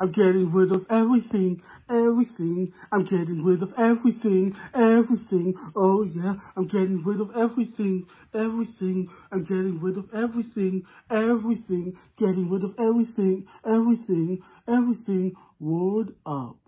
I'm getting rid of everything, everything. I'm getting rid of everything, everything. Oh yeah, I'm getting rid of everything, everything. I'm getting rid of everything, everything. Getting rid of everything, everything, everything. Word up.